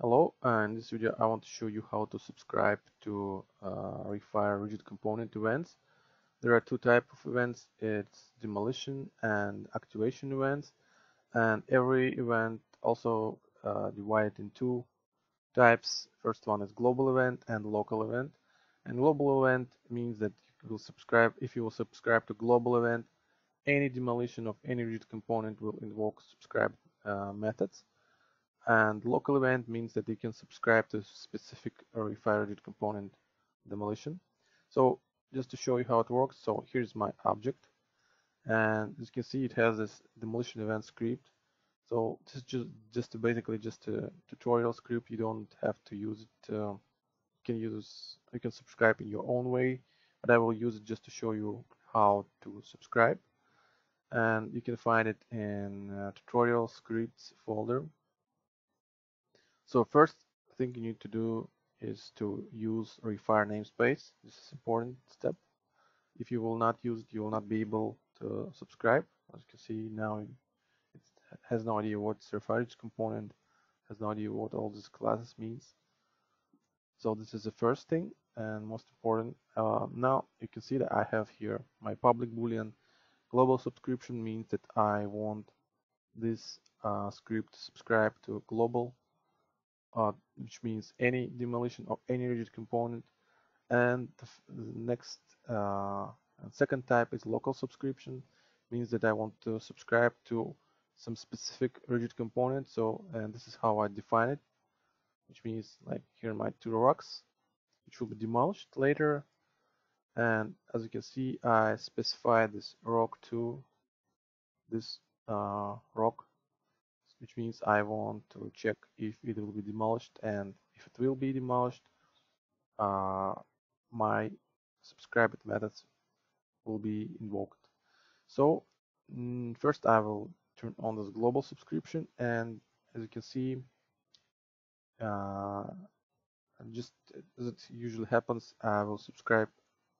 Hello, uh, in this video I want to show you how to subscribe to uh, RayFire rigid component events. There are two types of events, it's demolition and activation events and every event also uh, divided in two types. First one is global event and local event and global event means that you will subscribe, if you will subscribe to global event, any demolition of any rigid component will invoke subscribe uh, methods and local event means that you can subscribe to specific RayFire rigid component demolition. So just to show you how it works, so here's my object. And as you can see, it has this demolition event script. So this is just, just basically just a tutorial script. You don't have to use it. Uh, you can use, you can subscribe in your own way, but I will use it just to show you how to subscribe. And you can find it in uh, tutorial scripts folder so first thing you need to do is to use RayFire namespace. This is important step. If you will not use it, you will not be able to subscribe. As you can see now, it has no idea what RayFire component, has no idea what all these classes means. So this is the first thing and most important. Uh, now you can see that I have here my public boolean. Global subscription means that I want this uh, script to subscribe to global which means any demolition of any rigid component. And the, the next uh, second type is local subscription, means that I want to subscribe to some specific rigid component. So, and this is how I define it, which means like here my two rocks, which will be demolished later. And as you can see, I specify this rock to this uh, rock means I want to check if it will be demolished and if it will be demolished uh, my subscribed methods will be invoked. So mm, first I will turn on this global subscription and as you can see uh, just as it usually happens I will subscribe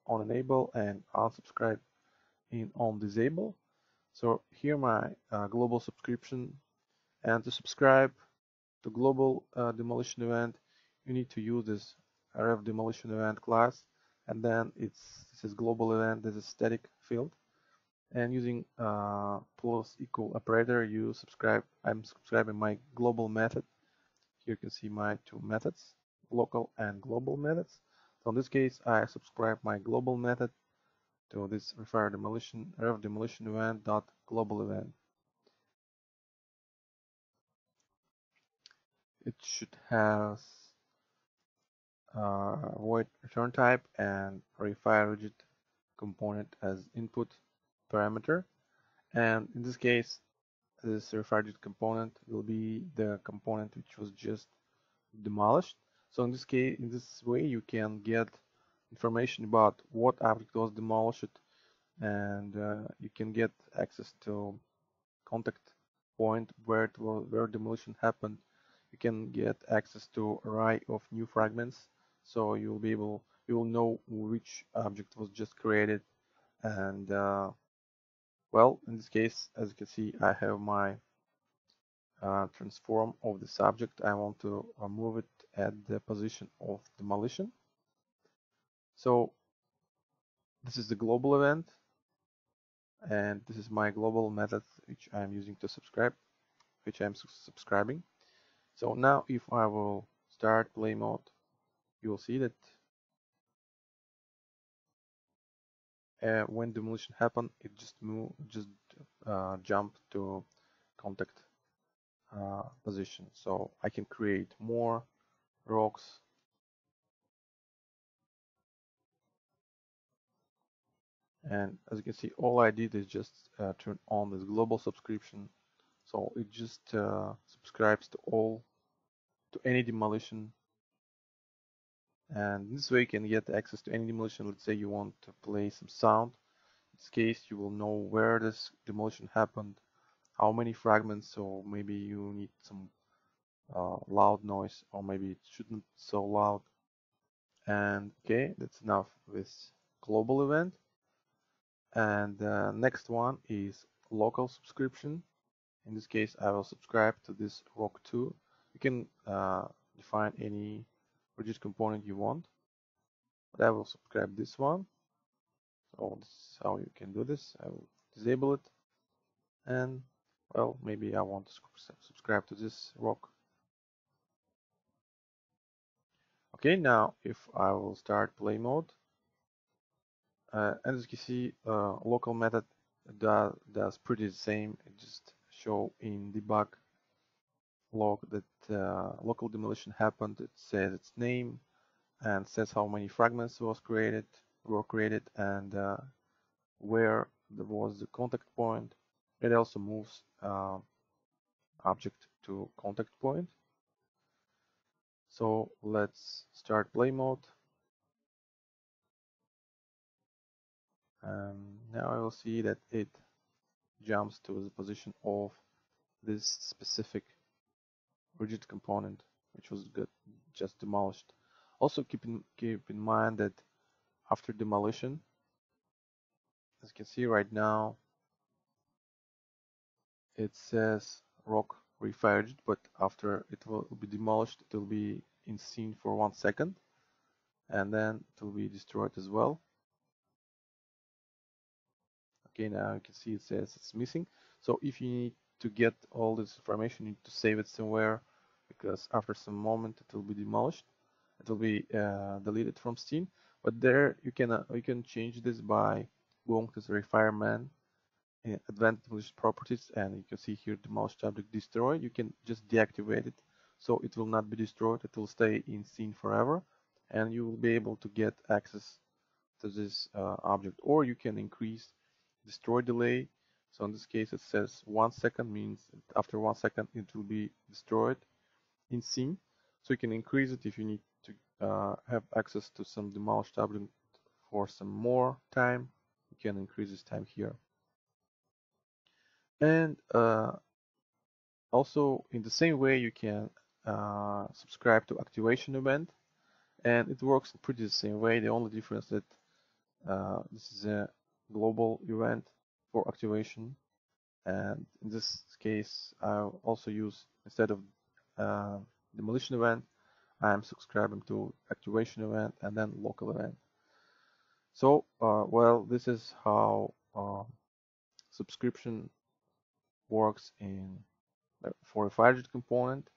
on enable and unsubscribe in on disable. So here my uh, global subscription and to subscribe to global uh, demolition event, you need to use this ref demolition event class. And then it's this is global event, this is static field. And using uh, plus equal operator, you subscribe. I'm subscribing my global method. Here you can see my two methods, local and global methods. So in this case, I subscribe my global method to this RayFire demolition ref demolition event dot global event. It should have uh, void return type and RayFire rigid component as input parameter. And in this case this RayFire rigid component will be the component which was just demolished. So in this case in this way you can get information about what object was demolished and uh, you can get access to contact point where it was, where demolition happened you can get access to array of new fragments. So you'll be able you will know which object was just created. And uh, well in this case as you can see I have my uh, transform of the subject I want to uh, move it at the position of demolition so this is the global event. And this is my global method which I'm using to subscribe which I'm subscribing so now if I will start play mode, you will see that uh, when demolition happen, it just move, just uh, jump to contact uh, position. So I can create more rocks. And as you can see, all I did is just uh, turn on this global subscription. So it just uh, subscribes to all to any demolition. And this way you can get access to any demolition. Let's say you want to play some sound. In this case you will know where this demolition happened how many fragments so maybe you need some uh, loud noise or maybe it shouldn't so loud. And okay that's enough with global event. And uh, next one is local subscription. In this case I will subscribe to this rock 2 you can uh, define any rigid component you want. But I will subscribe this one. So this is how you can do this. I will disable it. And well, maybe I want to subscribe to this rock. Okay, now if I will start play mode, uh, and as you can see, uh, local method does, does pretty the same. It just show in debug log that uh, local demolition happened. It says its name and says how many fragments was created, were created, and uh, where there was the contact point. It also moves uh, object to contact point. So let's start play mode. And now I will see that it jumps to the position of this specific rigid component which was good, just demolished. Also keep in, keep in mind that after demolition, as you can see right now, it says rock refired, but after it will be demolished, it will be in scene for one second, and then it will be destroyed as well. Okay, now you can see it says it's missing. So if you need to get all this information, you need to save it somewhere because after some moment it will be demolished. It will be uh, deleted from Steam. But there you can uh, you can change this by going to the refinement advanced properties and you can see here demolished object destroy you can just deactivate it so it will not be destroyed. It will stay in scene forever and you will be able to get access to this uh, object. Or you can increase destroy delay. So in this case it says one second means after one second it will be destroyed in scene so you can increase it if you need to uh, have access to some demolished object for some more time. You can increase this time here. And uh, also in the same way you can uh, subscribe to activation event and it works pretty the same way. The only difference that uh, this is a global event for activation and in this case I also use instead of uh, demolition event I am subscribing to activation event and then local event. So uh, well this is how uh, subscription works in for a 5 component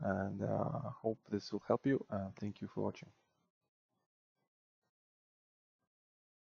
and uh, hope this will help you thank you for watching